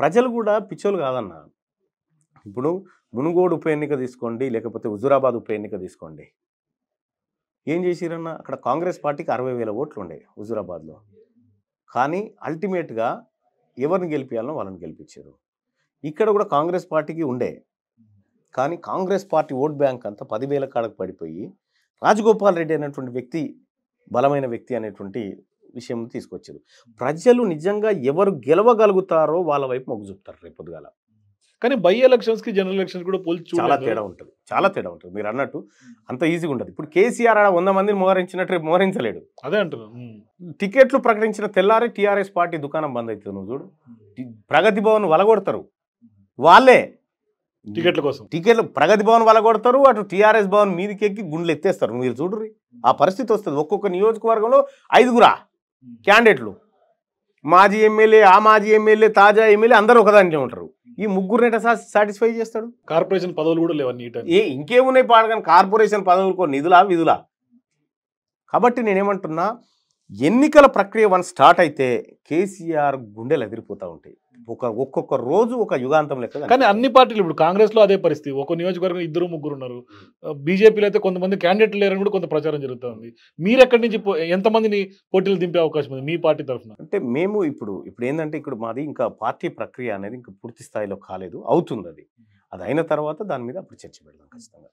ప్రజలు కూడా పిచ్చోలు కాదన్న. ఇప్పుడు మునుగోడు ఉప ఎన్నిక తీసుకోండి లేకపోతే హుజురాబాద్ ఉప ఎన్నిక తీసుకోండి. ఏం చేసిరన్న? అక్కడ కాంగ్రెస్ పార్టీకి అరవై వేల ఓట్లు ఉండే హుజురాబాద్లో. కానీ అల్టిమేట్గా ఎవరిని గెలిపించాలనో వాళ్ళని గెలిపించారు ఇక్కడ కూడా కాంగ్రెస్ పార్టీకి ఉండే. కానీ కాంగ్రెస్ పార్టీ ఓట్ బ్యాంక్ అంతా పదివేల కాడకు పడిపోయి రాజగోపాల్ రెడ్డి అనేటువంటి వ్యక్తి బలమైన వ్యక్తి అనేటువంటి విషయం తీసుకొచ్చారు. ప్రజలు నిజంగా ఎవరు గెలవగలుగుతారో వాళ్ళ వైపు మొగ్గు చూపుతారు రేపు పొద్దుగాల కానీ బై ఎలక్షన్స్కి జనరల్ ఎలక్షన్స్ కూడా పోల్చి చాలా. తేడా ఉంటుంది. చాలా తేడా ఉంటుంది. మీరు అన్నట్టు అంత ఈజీగా ఉండదు. ఇప్పుడు కేసీఆర్ ఆడ వంద మందిని మోహరించినట్టు రేపు మోహరించలేడు. అదే అంటున్నాను ఉమ్. టికెట్లు ప్రకటించిన తెల్లారి టీఆర్ఎస్ పార్టీ దుకాణం బంద్ అవుతుంది నువ్వు చూడు. ప్రగతి భవన్ వలగొడతారు. వాళ్ళే టికెట్ల కోసం. టికెట్లు ప్రగతి భవన్ వలగొడతారు. అటు టీఆర్ఎస్ భవన్ మీదకి ఎక్కి గుండెలు ఎత్తేస్తారు. మీరు చూడరు ఆ పరిస్థితి వస్తుంది. ఒక్కొక్క నియోజకవర్గంలో ఐదుగురా. క్యాండిడేట్లు. మాజీ ఎమ్మెల్యే ఆ మాజీ ఎమ్మెల్యే తాజా ఎమ్మెల్యే అందరూ ఒకదానికే ఉంటారు. ఈ ముగ్గురిని సాటిస్ఫై చేస్తాడు? కార్పొరేషన్ పదవులు కూడా లేవు నీట్ ఏ ఇంకేమున్నాయి పాడగానే కార్పొరేషన్ పదవులకు నిధులా విధులా? కాబట్టి నేనేమంటున్నా ఎన్నికల ప్రక్రియ వన్ స్టార్ట్ అయితే కేసీఆర్ గుండెలు ఎదిరిపోతూ ఉంటాయి. ఒక ఒక్కొక్క రోజు ఒక యుగాంతం లెక్క కానీ అన్ని పార్టీలు ఇప్పుడు కాంగ్రెస్లో అదే పరిస్థితి. ఒక నియోజకవర్గం ఇద్దరు ముగ్గురు ఉన్నారు. బీజేపీలో అయితే కొంతమంది క్యాండిడేట్లు లేరని కూడా కొంత ప్రచారం జరుగుతుంది. మీరు ఎక్కడి నుంచి ఎంతమందిని పోటీలు దింపే అవకాశం ఉంది మీ పార్టీ తరఫున? అంటే మేము ఇప్పుడు ఇప్పుడు ఏంటంటే ఇక్కడ మాది ఇంకా పార్టీ ప్రక్రియ అనేది ఇంకా పూర్తి స్థాయిలో కాలేదు. అవుతుంది అది. అది అయిన తర్వాత దాని మీద అప్పుడు చర్చ పెడదాం ఖచ్చితంగా.